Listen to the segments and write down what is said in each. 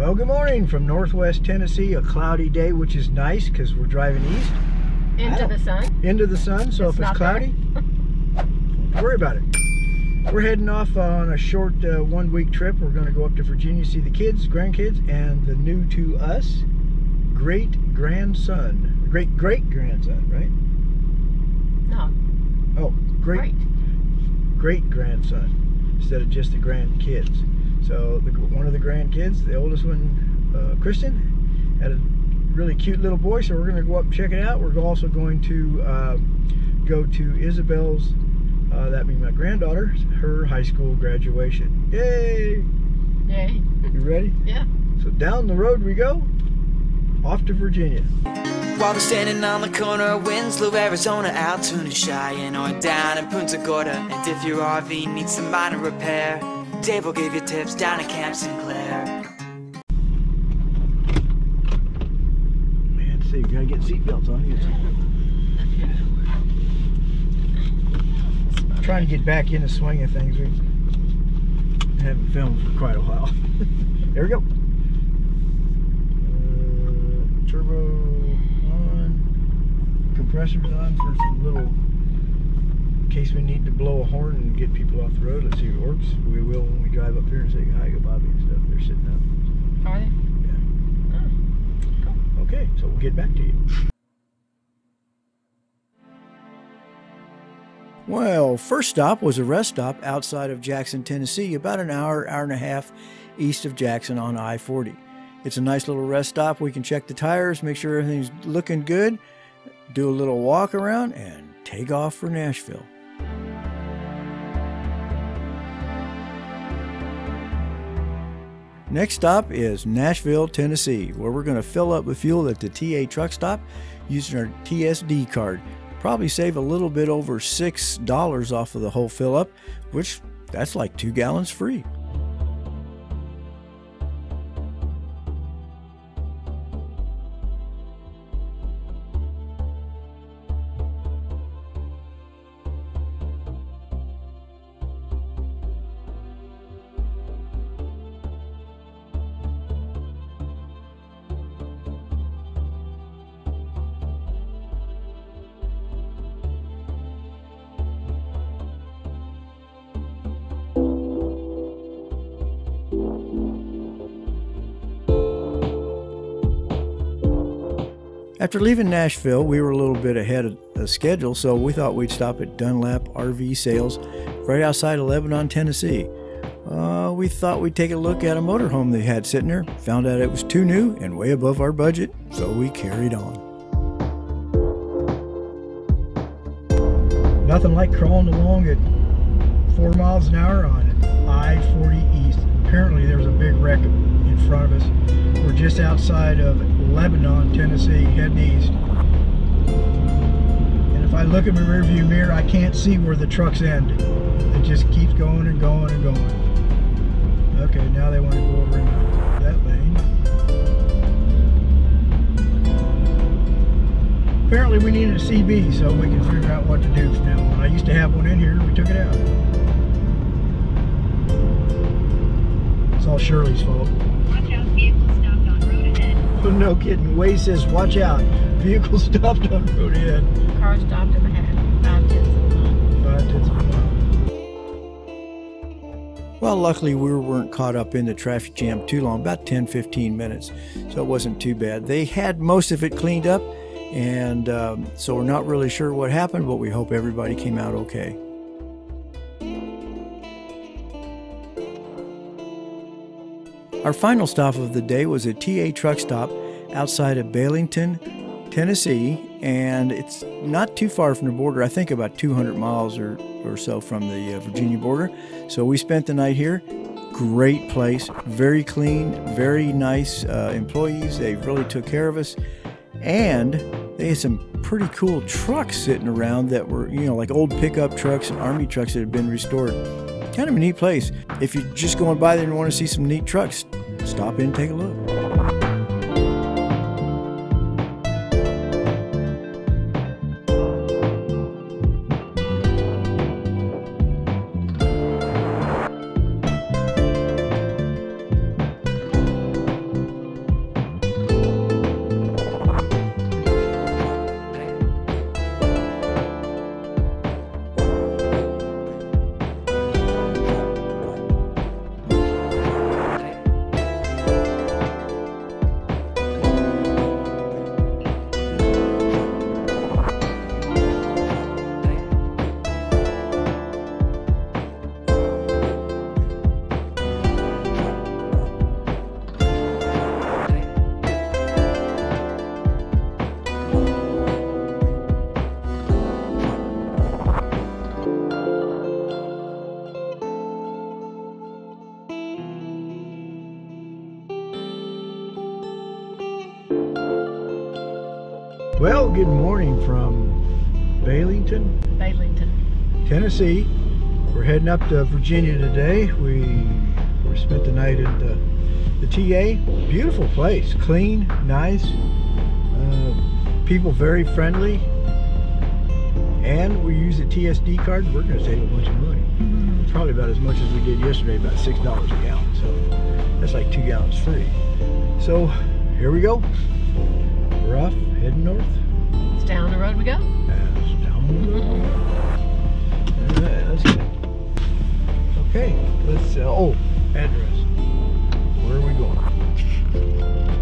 Well, good morning from Northwest Tennessee. A cloudy day, which is nice because we're driving east Into the sun. into the sun. So It's if it's cloudy, don't worry about it. We're heading off on a short uh, one-week trip. We're going to go up to Virginia, see the kids, grandkids, and the new to us great grandson, great great grandson, right? No, Oh, great great. great grandson instead of just the grandkids. So the, one of the grandkids, the oldest one, uh, Kristen, had a really cute little boy. So we're going to go up and check it out. We're also going to uh, go to Isabel's, uh, that being my granddaughter, her high school graduation. Yay! Yay. You ready? Yeah. So down the road we go, off to Virginia. While we're standing on the corner of Winslow, Arizona, Altoona, Cheyenne, or down in Punta Gorda. And if your RV needs some minor repair, Dave will give you tips down at Camp Sinclair. Man, see, we gotta get seatbelts on. It's trying to get back in the swing of things. We haven't filmed for quite a while. there we go. Uh, turbo on. Compressors on for some little. In case we need to blow a horn and get people off the road. Let's see if it works. We will when we drive up here and say hi to Bobby and stuff. They're sitting up. Are they? Yeah. Oh, Okay, so we'll get back to you. Well, first stop was a rest stop outside of Jackson, Tennessee, about an hour, hour and a half east of Jackson on I 40. It's a nice little rest stop. We can check the tires, make sure everything's looking good, do a little walk around, and take off for Nashville. Next stop is Nashville, Tennessee, where we're going to fill up with fuel at the TA truck stop using our TSD card. Probably save a little bit over $6 off of the whole fill up, which that's like two gallons free. After leaving Nashville, we were a little bit ahead of schedule, so we thought we'd stop at Dunlap RV Sales right outside of Lebanon, Tennessee. Uh, we thought we'd take a look at a motorhome they had sitting there, found out it was too new and way above our budget, so we carried on. Nothing like crawling along at four miles an hour on I 40 East. Apparently, there's a big wreck in front of us. We're just outside of Lebanon, Tennessee, heading east. And if I look at my rearview mirror, I can't see where the trucks end. It just keeps going and going and going. Okay, now they want to go over in that lane. Apparently we needed a CB so we can figure out what to do from now on. I used to have one in here, we took it out. It's all Shirley's fault. No kidding. Waze says, watch out. Vehicle stopped on road ahead. car stopped in the head. Five tenths of a mile. Five tenths of a mile. Well, luckily we weren't caught up in the traffic jam too long, about 10 15 minutes, so it wasn't too bad. They had most of it cleaned up, and um, so we're not really sure what happened, but we hope everybody came out okay. Our final stop of the day was a TA truck stop outside of Baileyton, Tennessee, and it's not too far from the border. I think about 200 miles or, or so from the uh, Virginia border. So we spent the night here. Great place, very clean, very nice uh, employees. They really took care of us, and they had some pretty cool trucks sitting around that were, you know, like old pickup trucks and army trucks that had been restored. Kind of a neat place. If you're just going by there and want to see some neat trucks, stop in take a look. Well, good morning from Baileyton. Tennessee. We're heading up to Virginia today. We we spent the night at the, the TA. Beautiful place, clean, nice. Uh, people very friendly. And we use a TSD card. We're going to save a bunch of money. Probably about as much as we did yesterday, about $6 a gallon. So that's like two gallons free. So here we go. We're heading north. It's down the road we go. As down the road. Alright, let's get Okay, let's, uh, oh, address. Where are we going?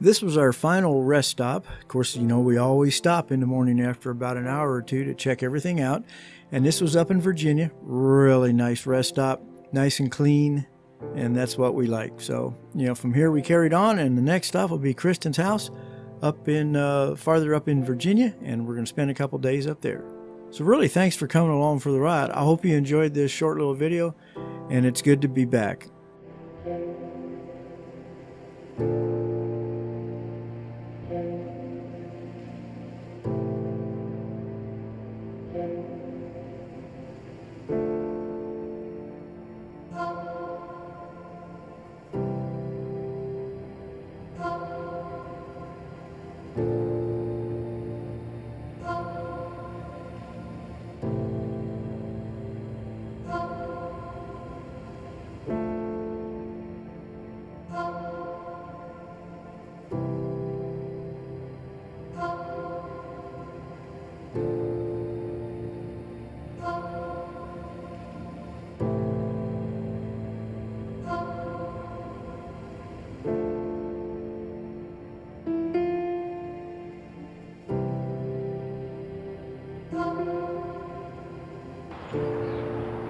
This was our final rest stop. Of course, you know, we always stop in the morning after about an hour or two to check everything out. And this was up in Virginia. Really nice rest stop, nice and clean. And that's what we like. So, you know, from here we carried on, and the next stop will be Kristen's house up in uh, farther up in Virginia. And we're going to spend a couple days up there. So, really, thanks for coming along for the ride. I hope you enjoyed this short little video, and it's good to be back.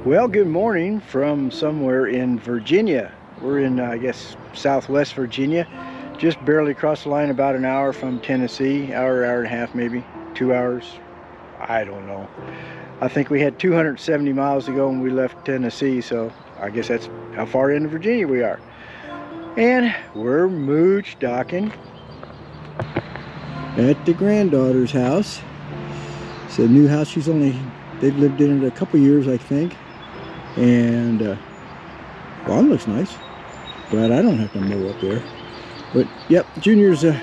Well, good morning from somewhere in Virginia. We're in, uh, I guess, southwest Virginia. Just barely across the line, about an hour from Tennessee. Hour, hour and a half, maybe. Two hours. I don't know. I think we had 270 miles to go when we left Tennessee, so I guess that's how far into Virginia we are. And we're mooch docking at the granddaughter's house. It's a new house. She's only, they've lived in it a couple years, I think. And uh, lawn looks nice. Glad I don't have to mow up there. But yep, Junior's uh,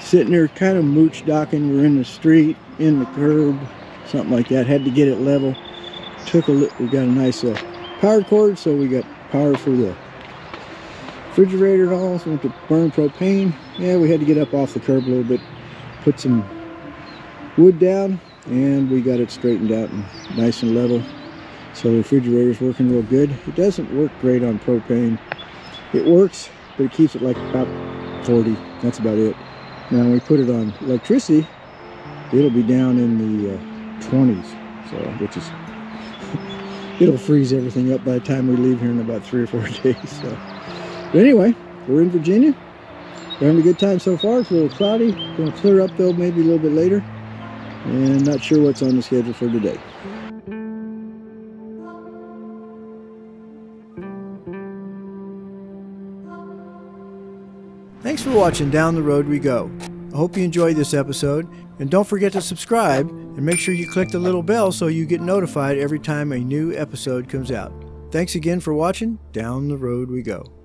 sitting there kind of mooch docking. We're in the street, in the curb, something like that. Had to get it level. Took a look. We got a nice uh, power cord, so we got power for the refrigerator and all. So went to burn propane. Yeah, we had to get up off the curb a little bit, put some wood down, and we got it straightened out and nice and level. So the refrigerator's working real good. It doesn't work great on propane. It works, but it keeps it like about 40. That's about it. Now when we put it on electricity, it'll be down in the uh, 20s. So, which is, it'll freeze everything up by the time we leave here in about three or four days. So, but anyway, we're in Virginia. We're having a good time so far. It's a little cloudy. Going to clear up though, maybe a little bit later. And not sure what's on the schedule for today. Thanks for watching Down the Road We Go. I hope you enjoyed this episode, and don't forget to subscribe and make sure you click the little bell so you get notified every time a new episode comes out. Thanks again for watching Down the Road We Go.